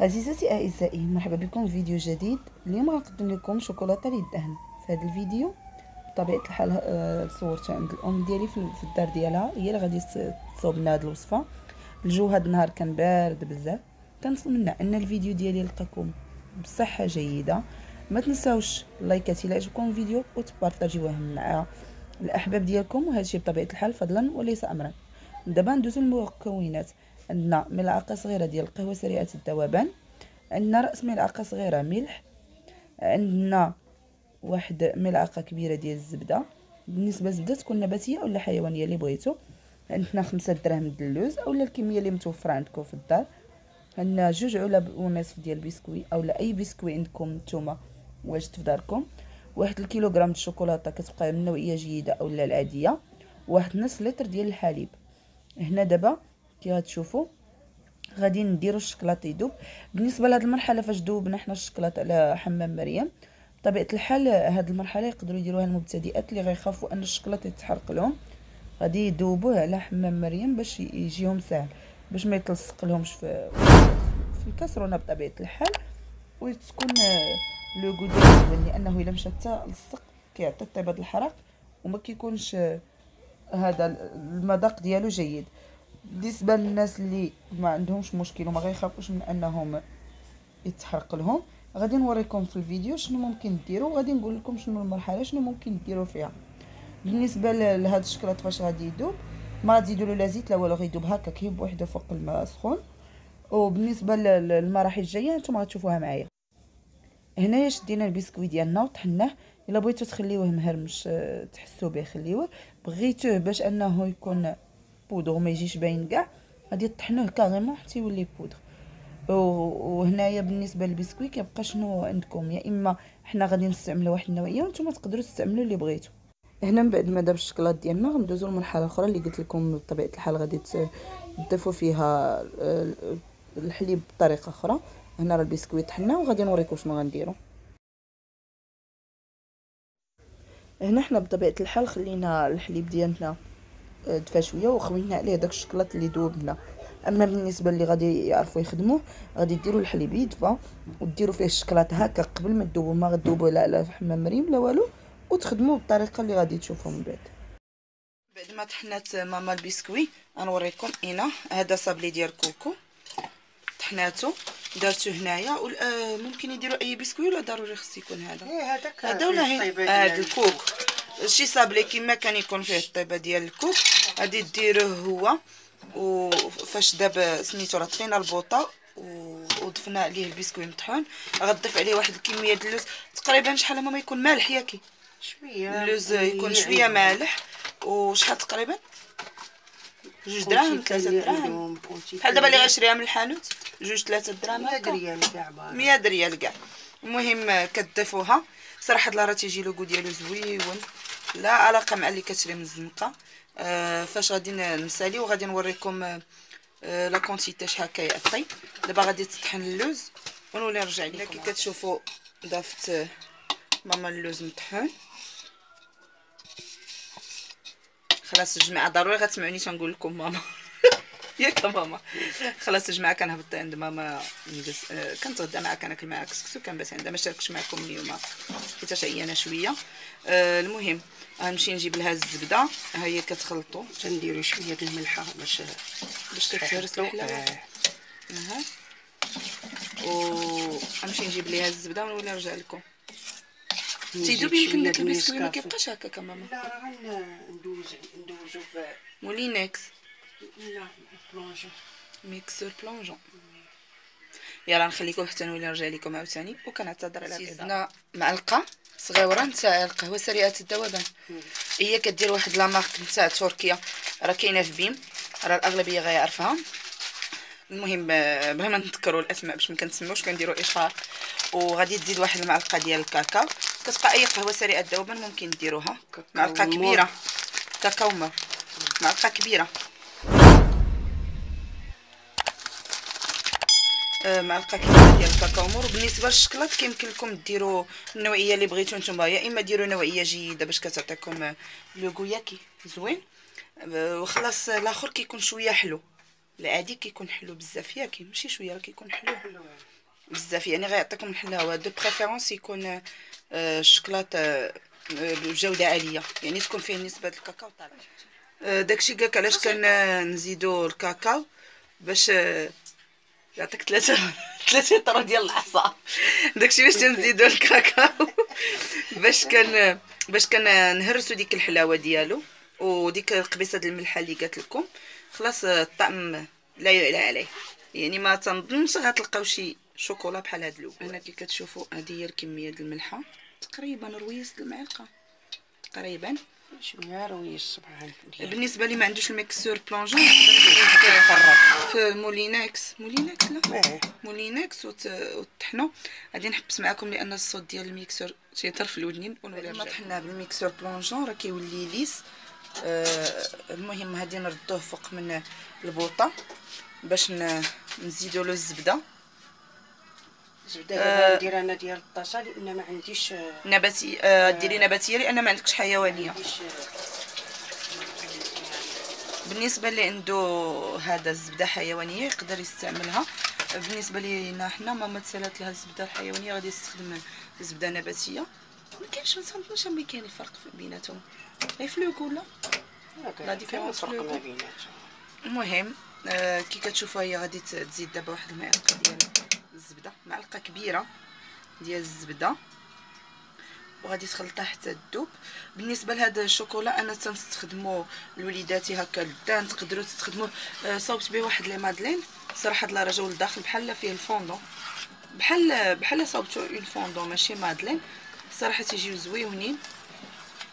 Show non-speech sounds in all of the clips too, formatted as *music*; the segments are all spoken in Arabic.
عزيزاتي أعزائي مرحبا بكم في فيديو جديد. اليوم غنقدم لكم شوكولاتة للدهن. في هذا الفيديو بطبيعة الحال آه، صورتها عند الأم ديالي في الدار ديالها. هي اللي غادي تصوب لنا هذه الوصفة. الجو هذا النهار كان بارد بزاف. كنتمنى أن الفيديو ديالي يلقاكم بصحة جيدة. ما تنساوش لايكات إلى عجبكم الفيديو وتبارطاجيوه مع الأحباب ديالكم. وهذا الشيء بطبيعة الحال فضلا وليس امرا. دابا ندوزو المكونات عندنا ملعقة صغيرة ديال القهوة سريعة الذوبان عندنا رأس ملعقة صغيرة ملح عندنا واحد ملعقة كبيرة ديال الزبدة. بالنسبة للزبدة تكون نباتية ولا حيوانية اللي بغيتو؟ عندنا خمسة دراهم د اللوز أولا الكمية اللي متوفرة عندكم في الدار. عندنا جوج علب ونصف ديال البسكوي أولا أي بسكوي عندكم نتوما واجد في داركم. واحد الكيلوغرام الشوكولاتة كتبقى من نوعية جيدة أولا العادية. واحد نص لتر ديال الحليب. هنا دابا كي غتشوفوا غادي نديروا الشكلاط يذوب بالنسبة لهاد المرحلة فاش ذوبنا حنا الشكلاط على حمام مريم بطبيعة الحال هاد المرحلة يقدروا يديروها المبتدئات اللي غيخافوا أن الشكلاط يتحرق لهم. غادي يذوبوه على حمام مريم باش يجيهم ساهل باش ما يتلصق لهمش في في الكاسرونة بطبيعة الحال. وتكون لو غو ديال لأنه إلا مشى حتى لصق كيعطي الطيبه الحرق وما كيكونش هذا المذاق ديالو جيد. بالنسبة للناس اللي ما عندهمش مشكل وما غيخافوش من أنهم يتحرق لهم غادي نوريكم في الفيديو شنو ممكن ديروا وغادي نقول لكم شنو المرحلة شنو ممكن ديروا فيها. بالنسبة لهذا الشكلاط فاش غادي يذوب ما تزيدوا له لا زيت لا والو غيذوب هكاك هي بوحده فوق الماء سخون. وبالنسبة للمراحل الجاية نتوما غتشوفوها معايا. هنايا شدينا البسكوي ديالنا وطحناه. إلا بغيتو تخليوه مهرمش تحسوا به خليوه. بغيتوه باش أنه يكون بودغ وما يجيش باين كاع غادي طحنوه carrément حتى يولي بودغ. وهنايا بالنسبة للبسكوي كيبقى شنو عندكم؟ يا إما حنا غادي نستعملوا واحد النوعية وأنتم تقدروا تستعملوا اللي بغيتو. هنا من بعد ما داب الشكلاط ديالنا غندوزو لمرحلة أخرى اللي قلت لكم بطبيعة الحال غادي تضيفوا فيها الحليب بطريقة أخرى. هنا راه البسكويت طحنا وغادي نوريكم شنو غنديروا هنا حنا بطبيعة الحال خلينا الحليب ديالنا دفا شوية وخوينا عليه داك الشكلاط اللي ذوبنا أما بالنسبة اللي غادي يعرفوا يخدموه غادي ديروا الحليب يدفى وديروا فيه الشكلاط هكا قبل ما تذوبوا ما غتذوبوا لا على حمام مريم لا والو وتخدموه بالطريقة اللي غادي تشوفوا من بعد. بعد ما طحنات ماما البسكوي غنوريكم. هنا هذا صابلي ديال coco. طحناتو دارتو هنايا. آه، ممكن يديروا أي بسكوي ولا ضروري خص يكون هذا؟ إيه، هذاك هذا ولا هذا الكوك. شي صابلي كيما كان يكون فيه الطيبة ديال الكوك. غادي ديروه هو وفاش داب سميتو راه طفينا البوطة وضفنا عليه البسكوي مطحون غتضيف عليه واحد الكمية ديال اللوز تقريبا شحال ما يكون مالح ياكي شوية. اللوز يكون شوية مالح وشحال تقريبا؟ جوج دراهم ثلاثة دراهم. بحال دابا اللي غنشريها من الحانوت جوج ثلاثة دراهم 100 ريال كاع 100 ريال كاع. المهم كتضيفوها صراحة راه تيجي le goût ديالو زويون. لا علاقة مع اللي كتشري من الزنقة. آه فاش غادي نسالي وغادي نوريكم آه la quantité شحال كيعطي دابا غادي تطحن اللوز ونولي نرجع لكم. كي كتشوفوا ضفت ماما اللوز مطحون. خلاص الجماعة ضروري غتسمعوني تنقول لكم ماما. ياك ماما. خلاص الجماعه كنهبط عند ماما نجلس آه كنتغدى معاها كناكل معاها كسكسو كنبات عندها ما شاركش معكم اليوم. حيت عيانه شوية. آه المهم غنمشي نجيب لها الزبدة. ها هي كتخلطوا تنديروا شوية د الملحة باش باش تتهرس الحلاوه أها. و غنمشي نجيب ليها الزبدة ونولي نرجع لكم. تيدوب يمكن داك البسكوي ما كيبقاش هكاك ماما لا راه غندوز ندوزو Moulinex لا. plongeant mixeur plongeant يلا نخليكم حتى نولي نرجع لكم عاوتاني. وكنعتذر على زدنا معلقة صغيرة نتاع القهوه سريعة الذوبان هي كدير واحد la marque نتاع تركيا. راه كاينة في بيم. راه الأغلبية غيعرفها المهم بلا ما نذكروا الأسماء باش ما كنسموش كنديروا إشهار. وغادي تزيد واحد المعلقة ديال الكاكاو كتبقى أي قهوة سريعة الذوبان ممكن ديروها معلقة كبيرة. كاكاو مر. معلقة كبيرة. معلقه كبيره ديال الكاكاو مر وبالنسبة للشكلاط كيمكن لكم ديروا النوعية اللي بغيتو نتوما يا إما ديروا نوعية جيدة باش كتعطيكم لو غوياكي زوين. آه، وخلاص الآخر كيكون شوية حلو. العادي كيكون حلو بزاف. ياكي ماشي شوية راه كيكون حلو. بزاف. يعني غيعطيكم الحلاوه دو بريفيرونس يكون آه، الشكلاط آه، بجودة عالية. يعني تكون فيه نسبة الكاكاو طالعه داكشي كاك علاش كان آه، نزيدو الكاكاو باش يعطيك ثلاثة *laughs* ثلاثة طرو ديال العصا داكشي باش تنزيدو الكاكاو. باش كان باش كان نهرسو ديك الحلاوة ديالو وديك القبيصة ديال الملحة اللي قالت لكم. خلاص الطعم لا يعلى عليه. يعني ما تنظنش غتلقاو شي شوكولا بحال هاد الأول. هنا كي كتشوفوا هذه هي الكمية ديال الملحة. تقريبا رويس المعلقة. تقريبا. سبحان الله بالنسبة لي ما عندوش ال mixeur plongeant *laughs* في Moulinex Moulinex لا. إيه. Moulinex وت- وتطحنو غادي نحبس معكم لأن الصوت ديال ال mixeur تيطر في الودنين. ونولي ما طحنا بال mixeur plongeant راه كيولي lisse. آه المهم هادي نردوه فوق من البوطة باش نزيدو له الزبدة. زبدة دابا ندير أنا ديال الطاسة لأن ما عنديش آه، نباتي آه ديري نباتية لأن ما عندكش حيوانية. بالنسبة اللي عنده هذا الزبدة حيوانية يقدر يستعملها. بالنسبة لينا حنا ماما تسالات لها الزبدة الحيوانية غادي يستخدم الزبده نباتية. ما كاينش ما تفهمش ما كاين الفرق بيناتهم. غير في le goût ولا آه، la différence فرق ما. بيناتهم. المهم آه كي كتشوفوا هي غادي تزيد دابا واحد المعلقة ديال الزبدة. معلقة كبيرة ديال الزبدة. وغادي تخلطها حتى تذوب بالنسبة لهذا الشوكولا أنا تنستخدمو لوليداتي هكا للدان. تقدروا تستخدموه آه صوبت به واحد les madeleines. صراحة هاد لا لداخل بحال فيه الفوندون بحال بحال صوبتو en ماشي madeleine. صراحة تيجيو زويونين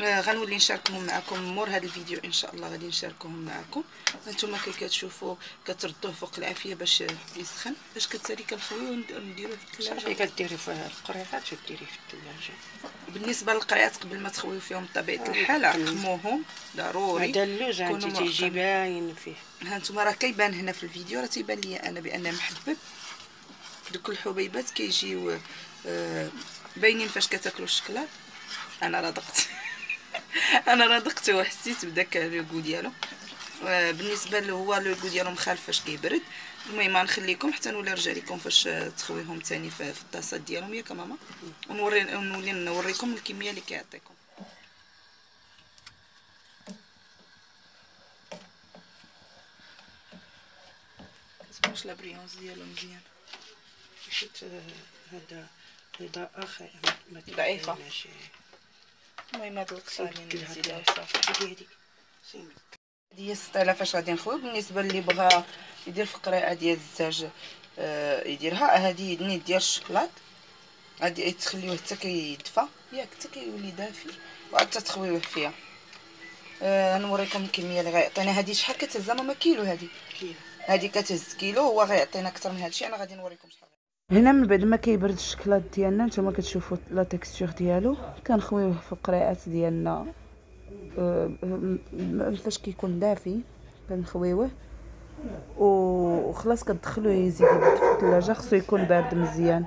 غنولي نشاركهم معكم مور هذا الفيديو إن شاء الله غادي نشاركهم معكم. هانتوما كي كتشوفوا كتردوه فوق العافية باش يسخن باش كتسالي كنخويو ونديروه في صافي الثلاجه كديري فيها القريعات وديري في الثلاجة بالنسبة للقريعات قبل ما تخويو فيهم بطبيعه آه، الحال عقموهم ضروري. هذا اللوز عندي تيجي. باين فيه. هانتوما راه كيبان هنا في الفيديو راه تيبان لي أنا بانه محبب. دوك الحبيبات كيجيو آه، باينين فاش كتاكلوا الشكلاط أنا رضقت *laughs* أنا رضقت وحسيت بداك le goût ديالو. آه، بالنسبة له هو le goût ديالو مخالف فاش كيبرد. المهم غنخليكم حتى نولي نرجع لكم فاش تخويهم ثاني في الطاسات ديالهم. ياك ماما؟ ونوري نولي نوريكم الكمية اللي كيعطيكم. كتبانش لا بريونس ديالو مزيان. شفت آه، هذا ضعيفة. تبيناش. المهم هاد اللي بدلها نزيدها. وصافي هادي هادي سيمي. هي 6000 فاش غادي نخوي بالنسبة اللي بغى يدير في قريعه ديال الزاج آه، يديرها هذه نيت ديال الشكلاط غادي تخليوه حتى كيدفى ياك حتى كيولي دافي وعاد تخويوه فيها آه نوريكم الكميه اللي غيعطينا هذه شحال كتهز ماما كيلو كيلو. هذه كتهز كيلو هو غيعطينا أكثر من هادشي أنا غادي نوريكم شحال هنا من بعد ما كيبرد الشكلاط ديالنا نتوما كتشوفوا لا تكستور ديالو. كنخويوه في القريعات ديالنا آه، فاش كيكون دافي كنخويوه وخلاص كتدخلوه يزيد في الثلاجة خصو يكون بارد مزيان.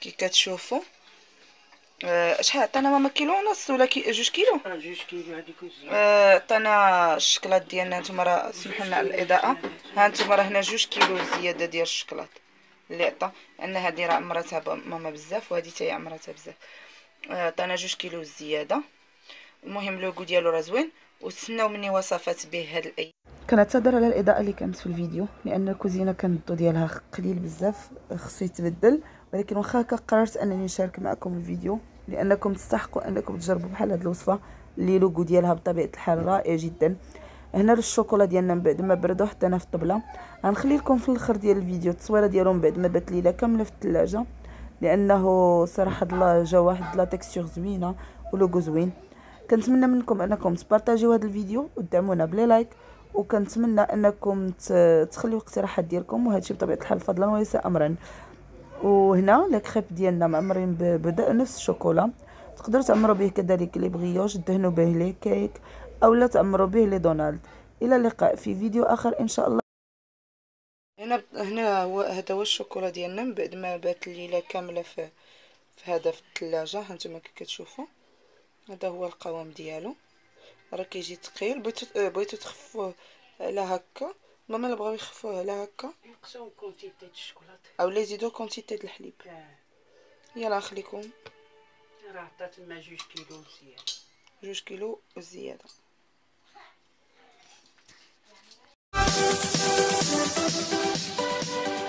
كي كتشوفوا آه، شحال عطانا ماما كيلو ونص ولا كي جوج كيلو؟ آه جوج كيلو هاديك وزيادة. آه، عطانا الشكلاط ديالنا نتوما راه سمحوا لنا على الإضاءة. ها نتوما راه هنا جوج كيلو زيادة ديال الشكلاط اللي عطا. لأن هذه راه عمرتها ب- ماما بزاف وهذه حتى هي عمرتها بزاف. آه، عطانا جوج كيلو زيادة. المهم le goût ديالو راه زوين. وتسناو مني وصفات به هاد الأيام كنعتذر على الإضاءة اللي كانت في الفيديو لأن الكوزينة كان الضو ديالها قليل بزاف خصو يتبدل. ولكن واخا هكا قررت أنني نشارك معكم الفيديو لأنكم تستحقوا أنكم تجربوا بحال هاد الوصفة اللي le goût ديالها بطبيعة الحال رائع جدا. هنا الشوكولا ديالنا من بعد ما بردوا حطينا في الطبلة. غنخلي لكم في الآخر ديال الفيديو التصويرة ديالو من بعد ما بات ليلة كاملة في الثلاجة لأنه صراحة الله جا واحد la texture زوينة و le goût زوين. كنتمنى منكم أنكم تبارطاجيو هذا الفيديو وتدعمونا ب les likes وكنتمنى أنكم تخليو اقتراحات ديالكم وهذا الشيء بطبيعة الحال فضلا وليس امرا. وهنا لا كريب ديالنا معمرين ب- بدأ نفس الشوكولا. تقدروا تعمروا به كذلك لي بغيوش دهنوا به لي كيك اولا تعمروا به لي دونالد. إلى اللقاء في فيديو آخر إن شاء الله. هنا هنا هو هذا هو الشوكولا ديالنا. من بعد ما بات الليلة كاملة في في هذا في الثلاجة هانتوما كي كتشوفوا. هذا هو القوام ديالو. راه كيجي ثقيل بغيتو بغيتو تخفوه على هكا. ماما لا بغاو يخفوه على هكا. نقصوا quantité الشوكولاتة. اولا يزيدوا quantité الحليب. آه. يلا نخليكم راه عطات لنا جوج كيلو زيادة. جوج كيلو زيادة. Thank you.